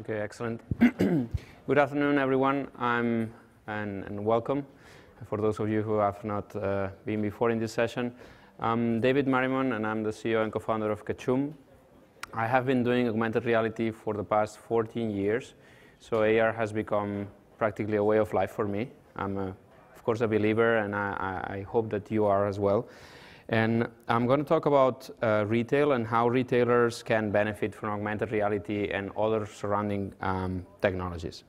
Okay, excellent. Good afternoon, everyone. I'm and, and welcome for those of you who have not uh, been before in this session. I'm David Marimon, and I'm the CEO and co-founder of Catchoom. I have been doing augmented reality for the past 14 years, so AR has become practically a way of life for me. I'm, a, of course, a believer, and I, I hope that you are as well. And I'm going to talk about uh, retail and how retailers can benefit from augmented reality and other surrounding um, technologies.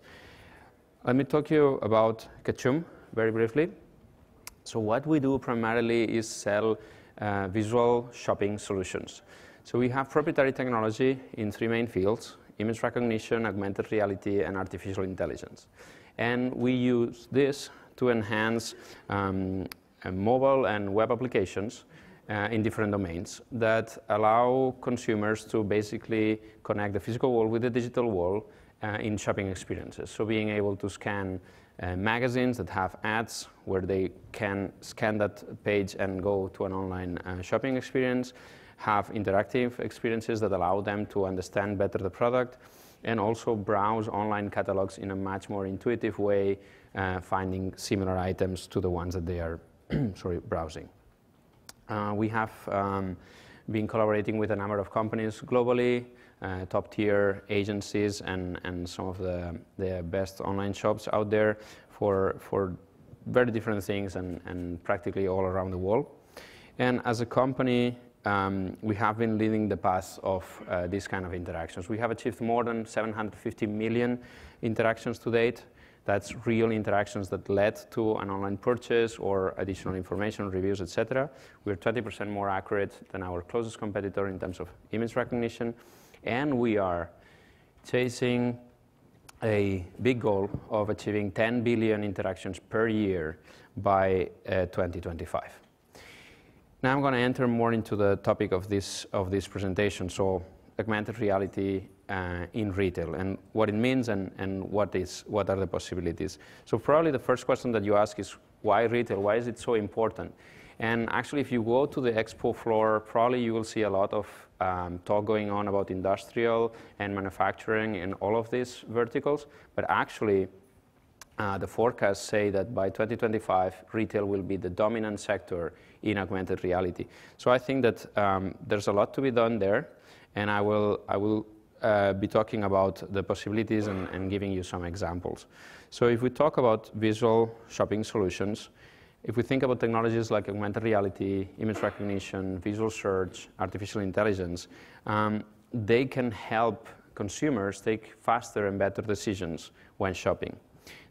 Let me talk to you about Catchoom very briefly. So what we do primarily is sell uh, visual shopping solutions. So we have proprietary technology in three main fields, image recognition, augmented reality, and artificial intelligence. And we use this to enhance um, mobile and web applications uh, in different domains that allow consumers to basically connect the physical world with the digital world uh, in shopping experiences. So being able to scan uh, magazines that have ads where they can scan that page and go to an online uh, shopping experience, have interactive experiences that allow them to understand better the product, and also browse online catalogs in a much more intuitive way, uh, finding similar items to the ones that they are sorry, browsing. Uh, we have um, been collaborating with a number of companies globally, uh, top tier agencies and, and some of the, the best online shops out there for, for very different things and, and practically all around the world. And as a company, um, we have been leading the path of uh, these kind of interactions. We have achieved more than 750 million interactions to date. That's real interactions that led to an online purchase or additional information, reviews, etc. We're 20% more accurate than our closest competitor in terms of image recognition. And we are chasing a big goal of achieving 10 billion interactions per year by uh, 2025. Now I'm going to enter more into the topic of this, of this presentation. So augmented reality uh, in retail and what it means and, and what, is, what are the possibilities. So probably the first question that you ask is why retail? Why is it so important? And actually, if you go to the expo floor, probably you will see a lot of um, talk going on about industrial and manufacturing and all of these verticals. But actually, uh, the forecasts say that by 2025, retail will be the dominant sector in augmented reality. So I think that um, there's a lot to be done there, and I will, I will uh, be talking about the possibilities and, and, giving you some examples. So if we talk about visual shopping solutions, if we think about technologies like augmented reality, image recognition, visual search, artificial intelligence, um, they can help consumers take faster and better decisions when shopping.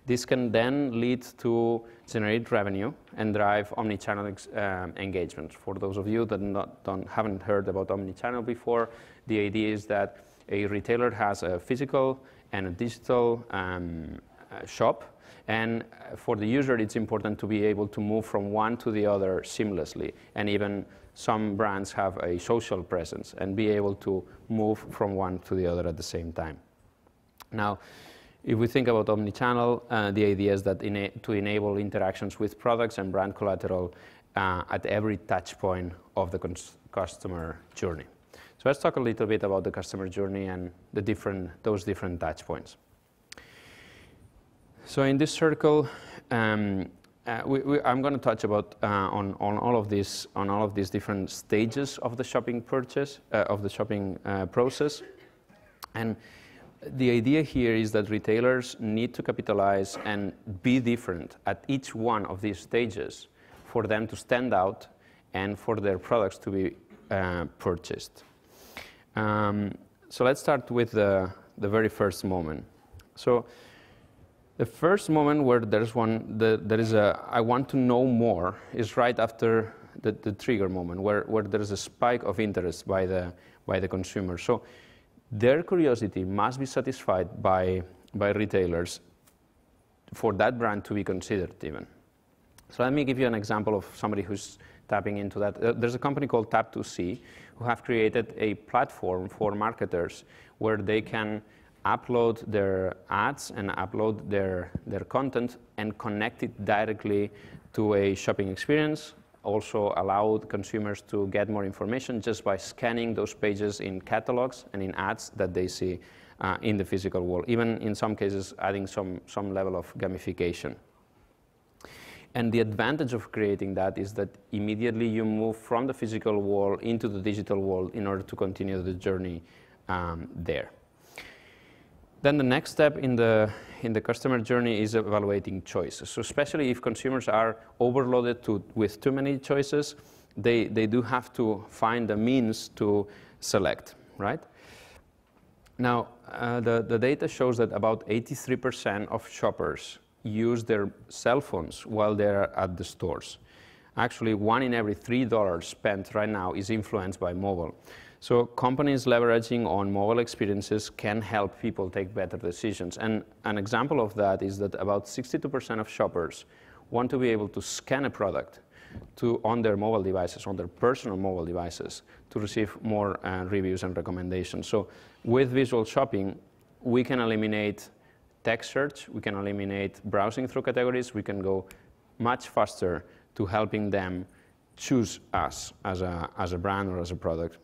This can then lead to generate revenue and drive omni-channel uh, engagement. For those of you that not, haven't heard about omni-channel before, the idea is that a retailer has a physical and a digital um, uh, shop. And for the user, it's important to be able to move from one to the other seamlessly. And even some brands have a social presence and be able to move from one to the other at the same time. Now, if we think about omnichannel, uh, the idea is that to enable interactions with products and brand collateral uh, at every touch point of the customer journey. So let's talk a little bit about the customer journey and the different, those different touch points. So in this circle, um, uh, we, we, I'm going to touch about uh, on, on all of these on all of these different stages of the shopping purchase uh, of the shopping uh, process, and the idea here is that retailers need to capitalize and be different at each one of these stages for them to stand out and for their products to be uh, purchased. Um, so let's start with the, the very first moment. So the first moment where there's one, the, there is a, I want to know more, is right after the, the trigger moment, where, where there's a spike of interest by the, by the consumer. So their curiosity must be satisfied by, by retailers for that brand to be considered even. So let me give you an example of somebody who's tapping into that. Uh, there's a company called Tap2See who have created a platform for marketers where they can upload their ads and upload their, their content and connect it directly to a shopping experience. Also allow consumers to get more information just by scanning those pages in catalogs and in ads that they see uh, in the physical world, even in some cases adding some, some level of gamification. And the advantage of creating that is that immediately you move from the physical world into the digital world in order to continue the journey um, there. Then the next step in the, in the customer journey is evaluating choices. So especially if consumers are overloaded to, with too many choices, they, they do have to find a means to select, right? Now, uh, the, the data shows that about 83% of shoppers use their cell phones while they're at the stores. Actually, one in every three dollars spent right now is influenced by mobile. So companies leveraging on mobile experiences can help people take better decisions. And an example of that is that about 62% of shoppers want to be able to scan a product to, on their mobile devices, on their personal mobile devices, to receive more uh, reviews and recommendations. So with visual shopping, we can eliminate text search, we can eliminate browsing through categories, we can go much faster to helping them choose us as a, as a brand or as a product.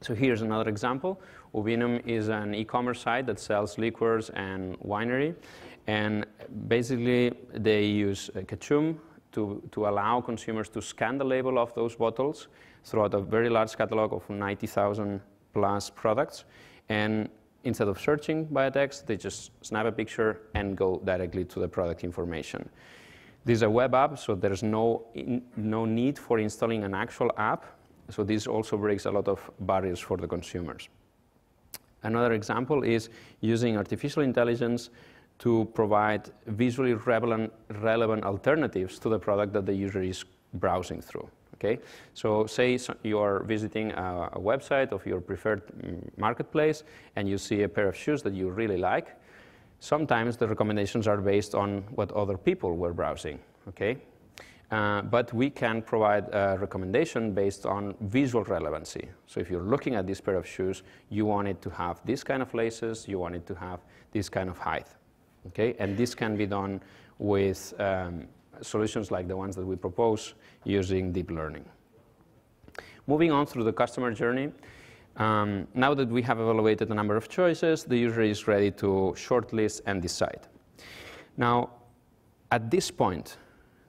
So here's another example. Uvinum is an e-commerce site that sells liquors and winery. And basically, they use uh, Catchoom to, to allow consumers to scan the label of those bottles throughout a very large catalog of 90,000 plus products. And instead of searching by a text, they just snap a picture and go directly to the product information. This is a web app, so there's no, in, no need for installing an actual app so this also breaks a lot of barriers for the consumers. Another example is using artificial intelligence to provide visually relevant, relevant alternatives to the product that the user is browsing through. Okay, so say you're visiting a, a, website of your preferred mm, marketplace and you see a pair of shoes that you really like. Sometimes the recommendations are based on what other people were browsing. Okay, uh, but we can provide a recommendation based on visual relevancy. So if you're looking at this pair of shoes, you want it to have this kind of laces, you want it to have this kind of height. Okay? And this can be done with um, solutions like the ones that we propose using deep learning. Moving on through the customer journey, um, now that we have evaluated a number of choices, the user is ready to shortlist and decide. Now, at this point,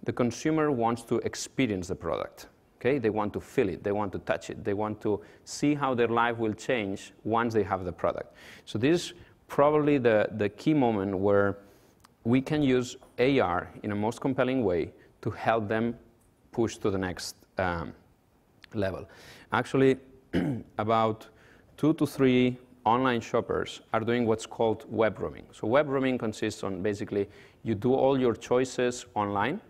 the consumer wants to experience the product. Okay? They want to feel it, they want to touch it, they want to see how their life will change once they have the product. So this is probably the, the key moment where we can use AR in a most compelling way to help them push to the next um, level. Actually, about two to three online shoppers are doing what's called web roaming. So web roaming consists on basically you do all your choices online,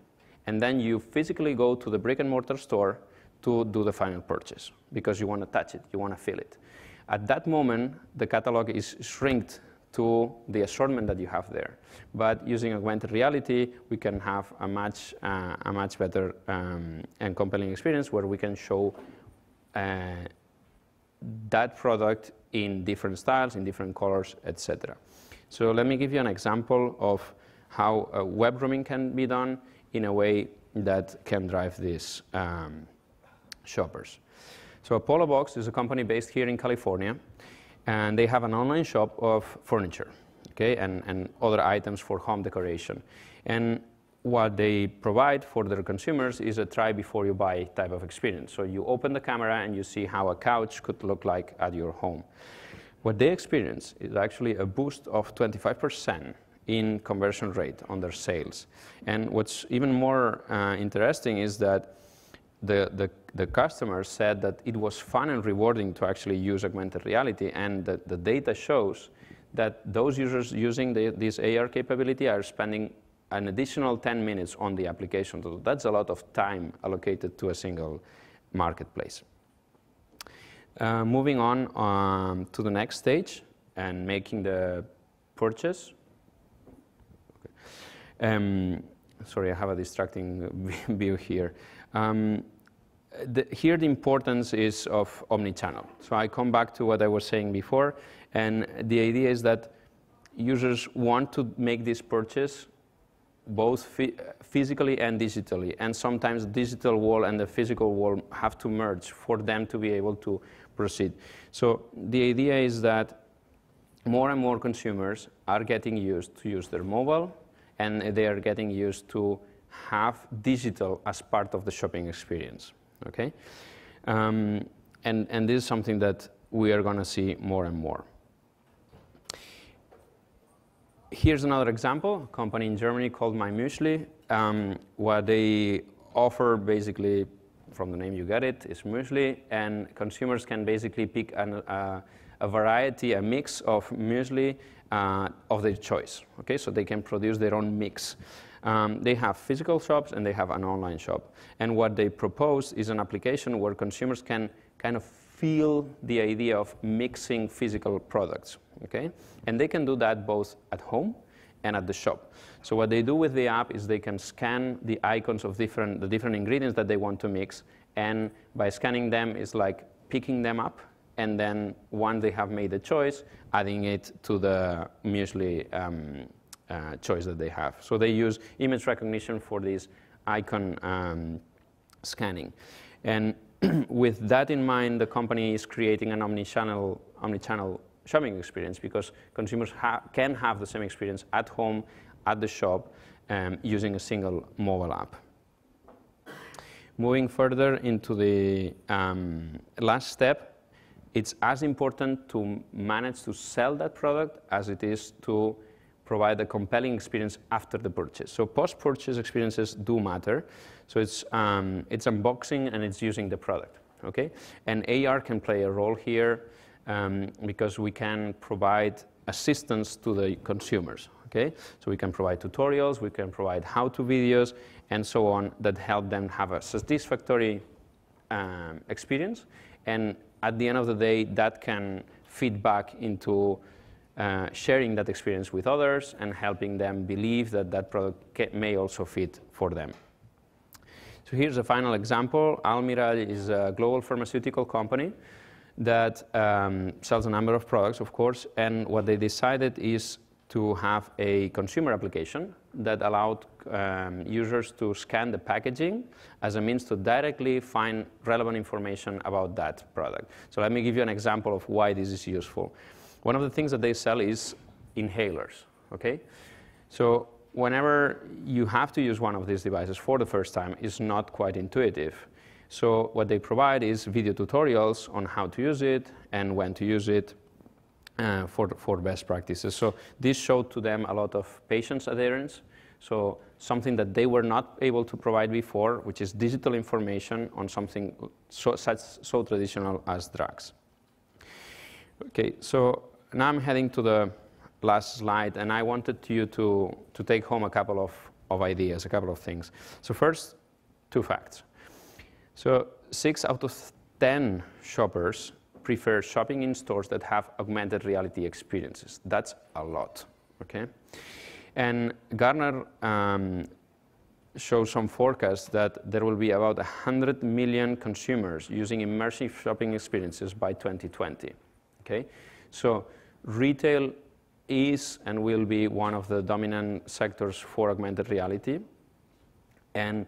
and then you physically go to the brick and mortar store to do the final purchase because you want to touch it, you want to feel it. At that moment, the catalog is shrinked to the assortment that you have there. But using augmented reality, we can have a much, uh, a much better um, and compelling experience where we can show uh, that product in different styles, in different colors, etc. So let me give you an example of how uh, web roaming can be done in a way that can drive these um, shoppers. So Apollo Box is a company based here in California, and they have an online shop of furniture, okay, and, and other items for home decoration. And what they provide for their consumers is a try before you buy type of experience. So you open the camera and you see how a couch could look like at your home. What they experience is actually a boost of 25% in conversion rate on their sales. And what's even more uh, interesting is that the, the, the customers said that it was fun and rewarding to actually use augmented reality, and the, the data shows that those users using the, this AR capability are spending an additional 10 minutes on the application. So that's a lot of time allocated to a single marketplace. Uh, moving on um, to the next stage and making the purchase. Um, sorry, I have a distracting view here. Um, the, here the importance is of omni-channel. So I come back to what I was saying before, and the idea is that users want to make this purchase both physically and digitally, and sometimes digital wall and the physical wall have to merge for them to be able to proceed. So the idea is that more and more consumers are getting used to use their mobile and they are getting used to have digital as part of the shopping experience. Okay, um, and and this is something that we are going to see more and more. Here's another example: a company in Germany called My Muesli. Um, what they offer, basically, from the name you get it, is muesli, and consumers can basically pick an, uh, a variety, a mix of muesli uh, of their choice. Okay, so they can produce their own mix. Um, they have physical shops and they have an online shop. And what they propose is an application where consumers can kind of feel the idea of mixing physical products. Okay, and they can do that both at home and at the shop. So what they do with the app is they can scan the icons of different, the different ingredients that they want to mix, and by scanning them, it's like picking them up and then once they have made the choice, adding it to the muesli um, uh, choice that they have. So they use image recognition for this icon um, scanning. And with that in mind, the company is creating an omni-channel, omni-channel shopping experience because consumers ha can have the same experience at home, at the shop, um, using a single mobile app. Moving further into the um, last step, it's as important to manage to sell that product as it is to provide a compelling experience after the purchase. So post-purchase experiences do matter. So it's, um, it's unboxing and it's using the product, okay? And AR can play a role here um, because we can provide assistance to the consumers, okay? So we can provide tutorials, we can provide how-to videos, and so on that help them have a satisfactory um, experience and at the end of the day, that can feed back into uh, sharing that experience with others and helping them believe that that product may also fit for them. So here's a final example. Almirall is a global pharmaceutical company that um, sells a number of products, of course, and what they decided is to have a consumer application that allowed um, users to scan the packaging as a means to directly find relevant information about that product. So let me give you an example of why this is useful. One of the things that they sell is inhalers, okay? So whenever you have to use one of these devices for the first time, it's not quite intuitive. So what they provide is video tutorials on how to use it and when to use it, uh, for, for best practices. So this showed to them a lot of patients adherence. So something that they were not able to provide before, which is digital information on something so, such, so traditional as drugs. Okay, so now I'm heading to the last slide, and I wanted you to, to take home a couple of, of ideas, a couple of things. So first, two facts. So six out of 10 shoppers prefer shopping in stores that have augmented reality experiences. That's a lot, okay? And Gartner um, shows some forecasts that there will be about 100 million consumers using immersive shopping experiences by 2020, okay? So retail is and will be one of the dominant sectors for augmented reality. And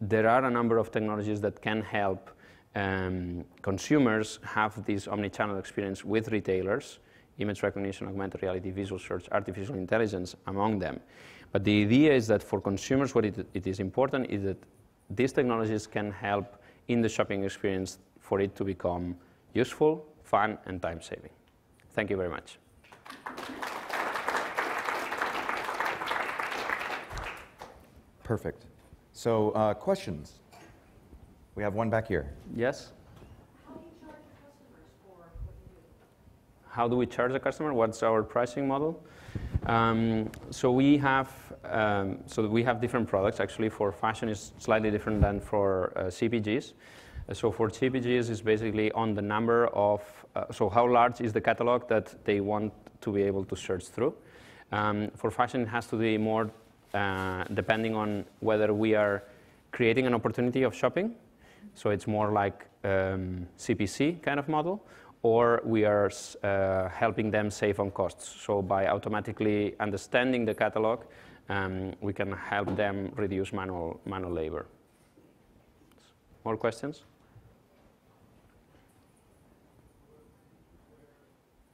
there are a number of technologies that can help um, consumers have this omni-channel experience with retailers, image recognition, augmented reality, visual search, artificial intelligence among them. But the idea is that for consumers, what it, it is important is that these technologies can help in the shopping experience for it to become useful, fun, and time-saving. Thank you very much. Perfect. So uh, questions? We have one back here. Yes? How do we charge the customer? What's our pricing model? Um, so we have um, so we have different products. Actually, for fashion is slightly different than for uh, CPGs. So for CPGs, it's basically on the number of uh, so how large is the catalog that they want to be able to search through. Um, for fashion, it has to be more uh, depending on whether we are creating an opportunity of shopping so it's more like um, CPC kind of model, or we are uh, helping them save on costs. So by automatically understanding the catalog, um, we can help them reduce manual, manual labor. More questions?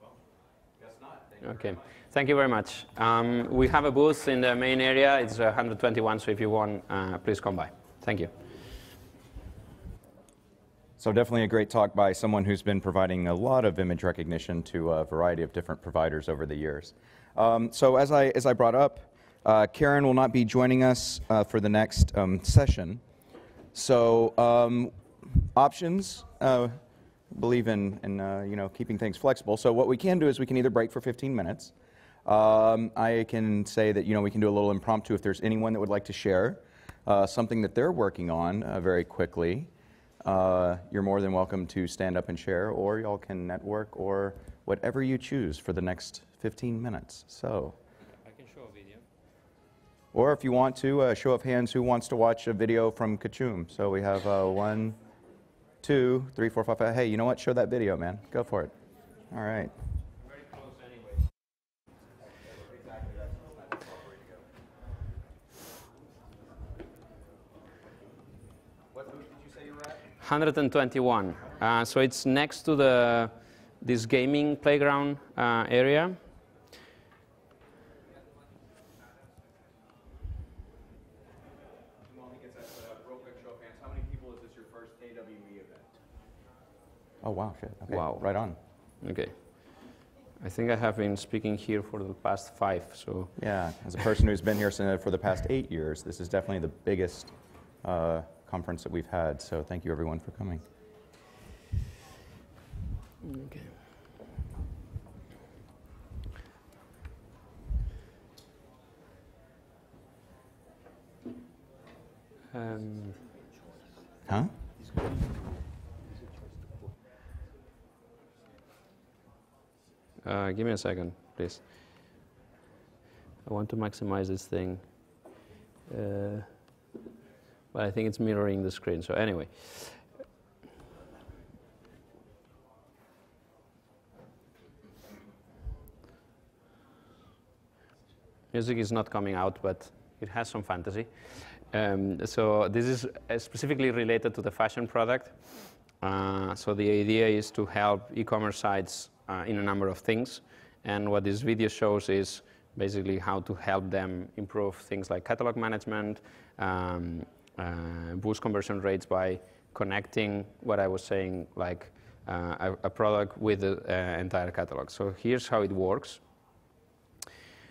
Well, guess not. Okay. Thank you very much. Um, we have a booth in the main area. It's 121, so if you want, uh, please come by. Thank you. So definitely a great talk by someone who's been providing a lot of image recognition to a variety of different providers over the years. Um, so as I, as I brought up, uh, Karen will not be joining us uh, for the next um, session. So um, options, uh, believe in, in uh, you know, keeping things flexible. So what we can do is we can either break for 15 minutes. Um, I can say that you know, we can do a little impromptu if there's anyone that would like to share uh, something that they're working on uh, very quickly. Uh, you're more than welcome to stand up and share, or y'all can network, or whatever you choose for the next 15 minutes. So. I can show a video. Or if you want to, uh, show of hands who wants to watch a video from Catchoom. So we have uh, one, two, three, four, five, five. Hey, you know what? Show that video, man. Go for it. All right. You were at? 121. Uh, so it's next to the this gaming playground uh, area. Wow. Okay. Wow. Right on. Okay. I think I have been speaking here for the past five. So Yeah, as a person who's been here for the past eight years, this is definitely the biggest uh, conference that we've had. So thank you, everyone, for coming. okay. Um, Huh? Uh, give me a second, please. I want to maximize this thing. Uh, but I think it's mirroring the screen. So anyway. Music is not coming out, but it has some fantasy. Um, so this is uh, specifically related to the fashion product. Uh, so the idea is to help e-commerce sites uh, in a number of things. And what this video shows is basically how to help them improve things like catalog management, um, uh, boost conversion rates by connecting what I was saying, like uh, a, a, product with the uh, entire catalog. So here's how it works.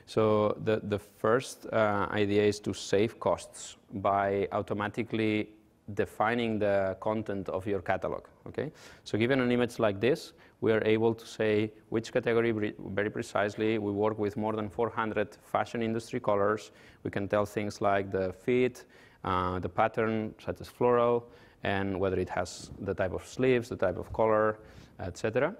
So the, the first uh, idea is to save costs by automatically defining the content of your catalog. Okay, so given an image like this, we are able to say which category very precisely. We work with more than 400 fashion industry colors. We can tell things like the fit, uh, the pattern, such as floral, and whether it has the type of sleeves, the type of color, etc.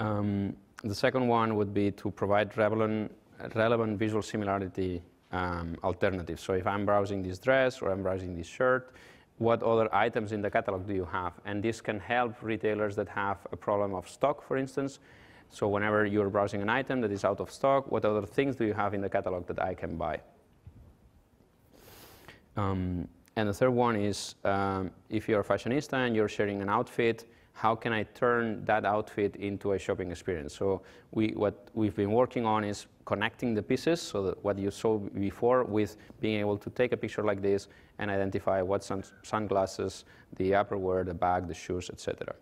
Um, the second one would be to provide relevant, relevant visual similarity um, alternatives. So if I'm browsing this dress or I'm browsing this shirt, what other items in the catalog do you have? And this can help retailers that have a problem of stock, for instance. So whenever you're browsing an item that is out of stock, what other things do you have in the catalog that I can buy? Um, and the third one is um, if you're a fashionista and you're sharing an outfit, how can I turn that outfit into a shopping experience? So we, what we've been working on is connecting the pieces, so that what you saw before, with being able to take a picture like this and identify what sun sunglasses, the upperwear, the bag, the shoes, etc.